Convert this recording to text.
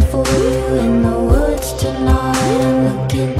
for you in the woods tonight. I'm looking.